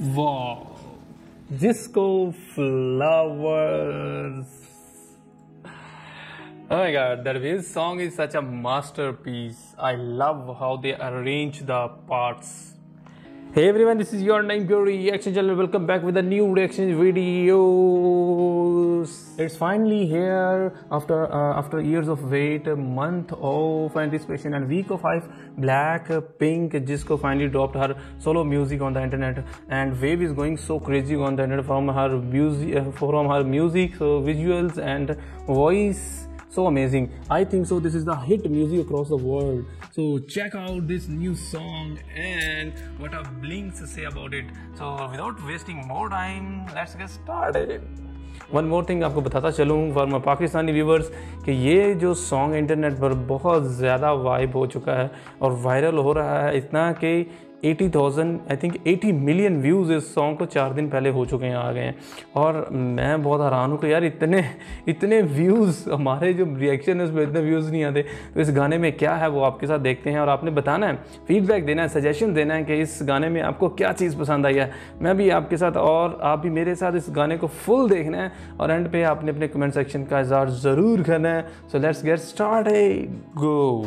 Wow. Disco flowers. Oh my god, that Wiz song is such a masterpiece. I love how they arrange the parts. Hey everyone, this is your Naeem K Reaction channel. Welcome back with a new reaction videos. It's finally here after uh, after years of wait, a month of anticipation, and week of five. Black Pink Disco finally dropped her solo music on the internet, and Wave is going so crazy on the internet from her music, uh, from her music, so visuals and voice so amazing. I think so this is the hit music across the world. So check out this new song and what our blinks say about it. So without wasting more time let's get started one more thing आपको बताता चलूँ for my Pakistani viewers कि ये जो song internet पर बहुत ज़्यादा vibe हो चुका है और वायरल हो रहा है, इतना कि eighty thousand I think eighty million views इस सॉन्ग को चार दिन पहले हो चुके हैं, आ गए हैं। और मैं बहुत हैरान हूँ कि यार इतने इतने व्यूज़ हमारे जो रिएक्शन है उसमें इतने व्यूज़ नहीं आते। तो इस गाने में क्या है वो आपके साथ देखते हैं और आपने बताना है फीडबैक देना है सजेशन देना है कि इस गाने में आपको क्या चीज़ पसंद आई है। मैं भी आपके साथ और आप भी मेरे साथ इस गाने को फुल देखना है और एंड पे आपने अपने कमेंट सेक्शन का इजहार ज़रूर करना है। So let's get start go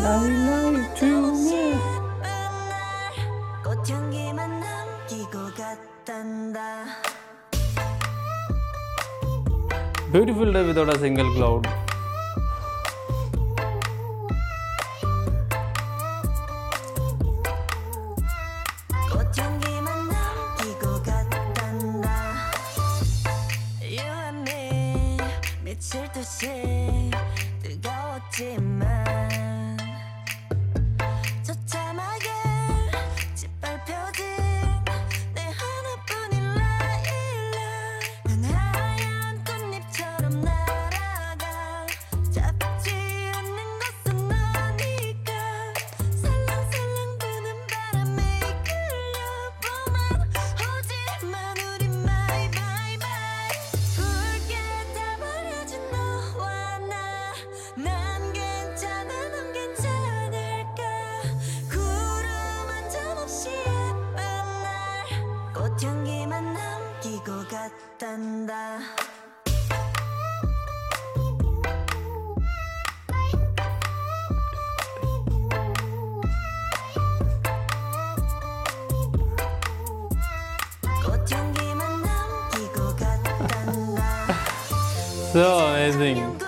예쁜 날 꽃향기만 남기고 갔단다 Beautiful day without a single cloud. 꽃향기만 남기고 갔단다 You and me 미칠 듯이 뜨거웠지만 향기만 남기고 갔단다 꽃향기만 남기고 갔단다 So amazing.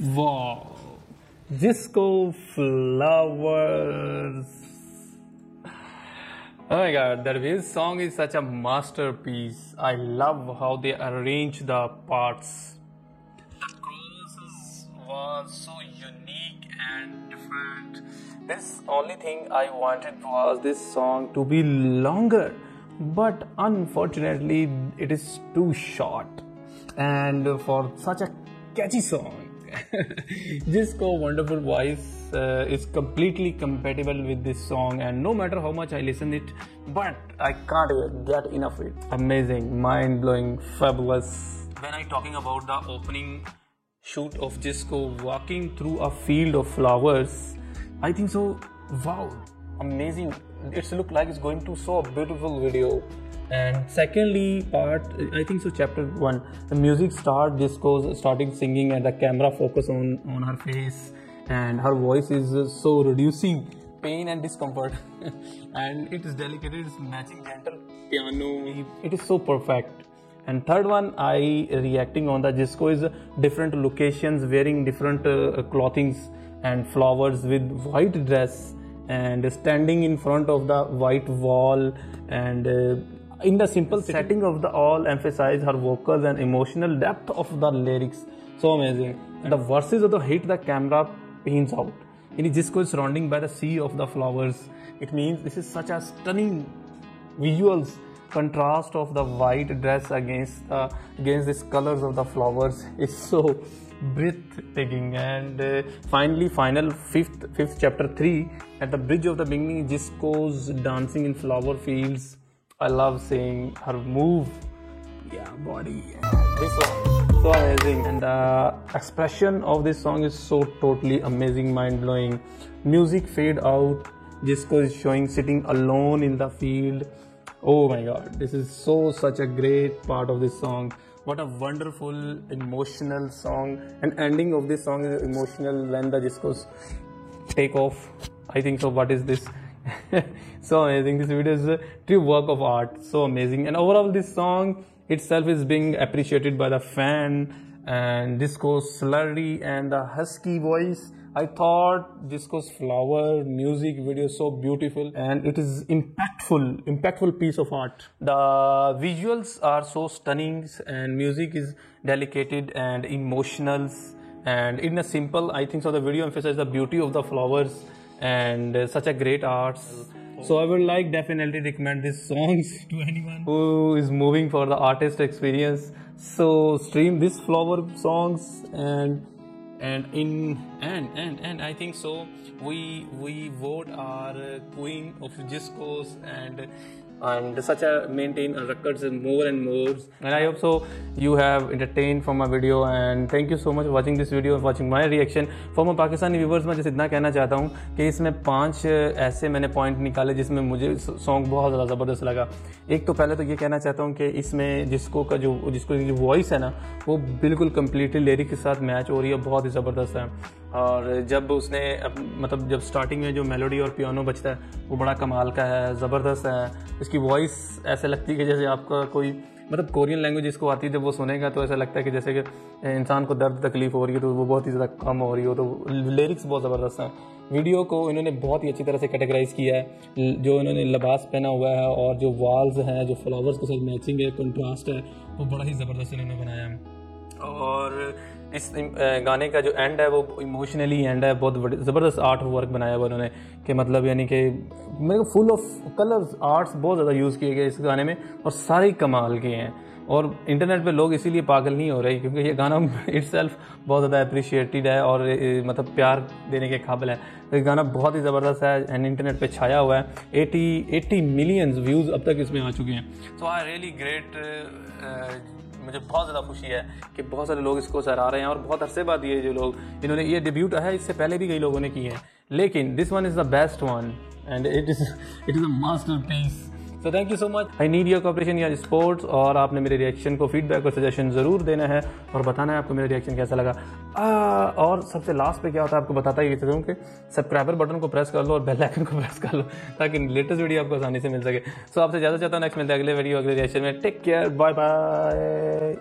Wow. Disco flowers. Oh my god, that Wiz song is such a masterpiece. I love how they arrange the parts. The chorus was so unique and different. This only thing I wanted was this song to be longer, but unfortunately, it is too short. And for such a catchy song, Voice uh, is completely compatible with this song, and no matter how much I listen it, but I can't get enough of it. Amazing, mind blowing, fabulous. When I talking about the opening shoot of Jisco walking through a field of flowers, I think so. Wow, amazing! It's look like it's going to so a beautiful video and secondly part i think so chapter one the music start disco's starting singing and the camera focus on on her face and her voice is so reducing pain and discomfort. And it is delicate it's matching gentle piano. It is so perfect. And third one i reacting on the disco is different locations wearing different uh, clothings and flowers with white dress and standing in front of the white wall and uh, in the simple setting of the all emphasize her vocals and emotional depth of the lyrics. So amazing. The verses of the hit the camera pains out. In disco is surrounding by the sea of the flowers. It means this is such a stunning visuals contrast of the white dress against uh, against these colors of the flowers. Is so breathtaking. And uh, finally final fifth fifth chapter 3 at the bridge of the beginning disco's dancing in flower fields I love seeing her move. Yeah, body. This song, so amazing. And the expression of this song is so totally amazing, mind blowing. Music fade out. Disco is showing sitting alone in the field. Oh my god, this is so such a great part of this song. What a wonderful emotional song. And ending of this song is emotional when the discos take off. I think so. What is this? so amazing. This video is a true work of art. So amazing. And overall, this song itself is being appreciated by the fan. And Disco's slurry and the husky voice. I thought Disco's flower music video so beautiful and it is impactful, impactful piece of art. The visuals are so stunning and music is delicate and emotional. And in a simple, I think so. The video emphasizes the beauty of the flowers and uh, such a great arts. So i would like definitely recommend these songs to anyone. Who is moving for the artist experience. So stream these flower songs and and in and and and i think so. We we vote our uh, queen of discos and and such a maintain records more and more and i hope so you have entertained from my video and thank you so much for watching this video and watching my reaction for my pakistani viewers मैं जैसे इतना कहना चाहता हूँ कि इसमें पाँच ऐसे मैंने पॉइंट निकाले जिसमें मुझे सॉन्ग बहुत ज़्यादा ज़बरदस्त लगा एक तो पहले तो ये कहना चाहता हूँ कि इसमें जिसको का जो जिसको जो वॉइस है ना वो बिल्कुल कम्प्लीटली लिरिक के साथ मैच हो रही है बहुत ही ज़बरदस्त है और जब उसने मतलब जब स्टार्टिंग में जो मेलोडी और पियानो बजता है, वो बड़ा कमाल का है, ज़बरदस्त है। इसकी वॉइस ऐसे लगती है कि जैसे आपका कोई मतलब कोरियन लैंग्वेज इसको आती है, जब वो सुनेगा तो ऐसा लगता है कि जैसे कि इंसान को दर्द, तकलीफ़ हो रही है तो वो बहुत ही ज़्यादा कम हो रही हो। तो लिरिक्स बहुत ज़बरदस्त हैं। वीडियो को इन्होंने बहुत ही अच्छी तरह से कैटेगराइज किया है। जो इन्होंने लिबास पहना हुआ है और जो वॉल्स हैं, जो फ्लावर्स के साथ मैचिंग है कंट्रास्ट है, वो बड़ा ही ज़बरदस्त इन्होंने बनाया है। और इस गाने का जो एंड है, वो इमोशनली एंड है, बहुत ज़बरदस्त आर्ट वर्क बनाया हुआ उन्होंने, कि मतलब यानी कि मेरे को फुल ऑफ़ कलर्स आर्ट्स बहुत ज़्यादा यूज़ किए गए इस गाने में, और सारे कमाल के हैं। और इंटरनेट पे लोग इसीलिए पागल नहीं हो रहे, क्योंकि ये गाना इट बहुत ज़्यादा अप्रिशिएटेड है, और मतलब प्यार देने के काबिल है। ये गाना बहुत ही ज़बरदस्त है एंड इंटरनेट पे छाया हुआ है। 80 80 मिलियंस व्यूज़ अब तक इसमें आ चुके हैं। सो आई रियली ग्रेट मुझे बहुत ज़्यादा खुशी है कि बहुत सारे लोग इसको सराह रहे हैं और बहुत अरसे बाद ये जो लोग, इन्होंने ये डिब्यूट है, इससे पहले भी कई लोगों ने किए हैं। लेकिन this one is the best one and it is it is a masterpiece so thank you so much I need your cooperation या स्पोर्ट्स और आपने मेरे रिएक्शन को फीडबैक और सजेशन ज़रूर देना है और बताना है आपको मेरा रिएक्शन कैसा लगा। आ, और सबसे लास्ट पे क्या होता है आपको बताता ही हूँ कि सब्सक्राइबर बटन को प्रेस कर लो और बेल आइकन को प्रेस कर लो ताकि लेटेस्ट वीडियो आपको आसानी से मिल सके। सो so, आपसे ज़्यादा चाहता हूँ नेक्स्ट मिलते हैं अगले वीडियो अगले रिएक्शन में। Take care bye bye